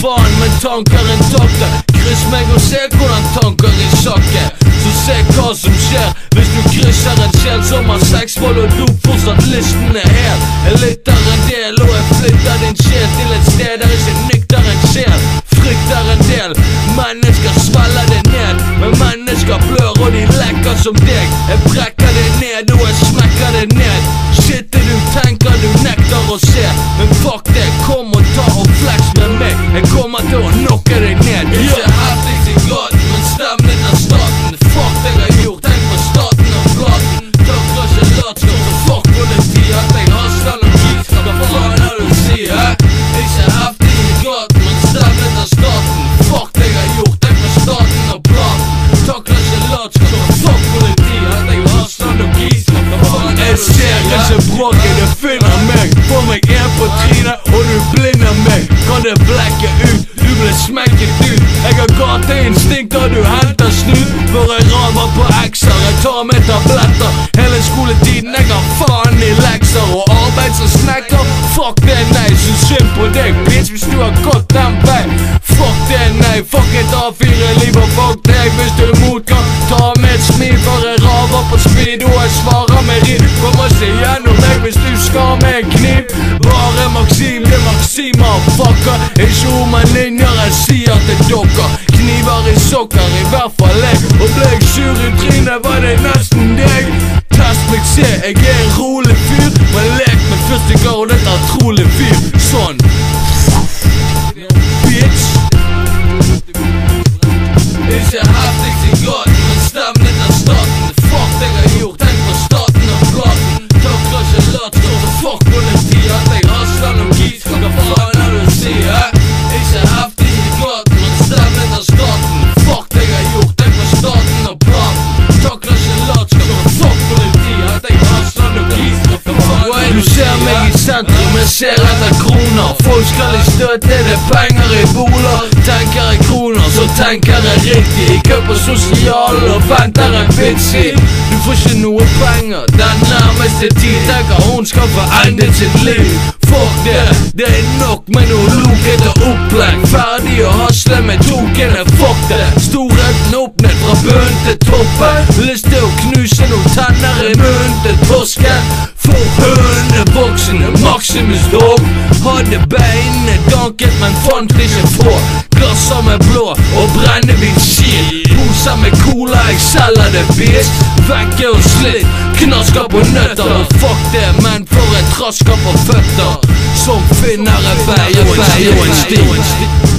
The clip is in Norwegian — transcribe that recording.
faen, men tanker intakte. Kryss meg og se hvordan tanker i sakket. Så se hva som skjer hvis du krysser en sjel som har sex, vold og dop. Fortsatt listen er hel. Jeg lytter en del, og jeg flytter din sjel til et sted der ikke nykter en sjel. Frykter en del. Mennesker svelger det ned, men mennesker blør, og de lekker som deg. Jeg brekker det ned, og jeg smekker det ned. Shit, Jeg smekket ut. Jeg har gateinstinkt, og du henter snut. For jeg raver på ekser, jeg tar med tabletter. Hele skoletiden, jeg har faen i lekser. Og arbeid som snekker, fuck det, nei. Syns synd på deg, bitch, hvis du har gått den vei. Fuck det, nei. Fuck et A4-liv, og fuck deg det er Maxima, fucker. Ikke men linjer jeg sier til dere. Kniver i sokker, i hvert fall jeg. Og ble jeg sur i trynet, var det nesten deg. Test meg, se, jeg er en rolig fyr. Men lek med gang, og dette er trolig fyr. Meg i sentrum, jeg ser etter kroner. Folk skal i støt, er det penger i boler. Tenker jeg kroner, så tenker jeg riktig. I kø på sosialen og venter en bitchy. Du får ikke noe penger, den nærmeste tid tenker hun skal få endet sitt liv. Fuck det, det er nok med noe lokete opplegg. Ferdig å hasle med tokene, fuck det. Storheten opp ned fra bunnen til toppen. Hønevoksne Maximus dog. Hadde beinene danket, men fant ikke få Glasser med blå og brennevinskil Poser med cola, jeg selger det bitch. Vekke og slitt, knasker på nøtter. Og fuck det, men for et trasker på føtter. Som finner en vei og en sti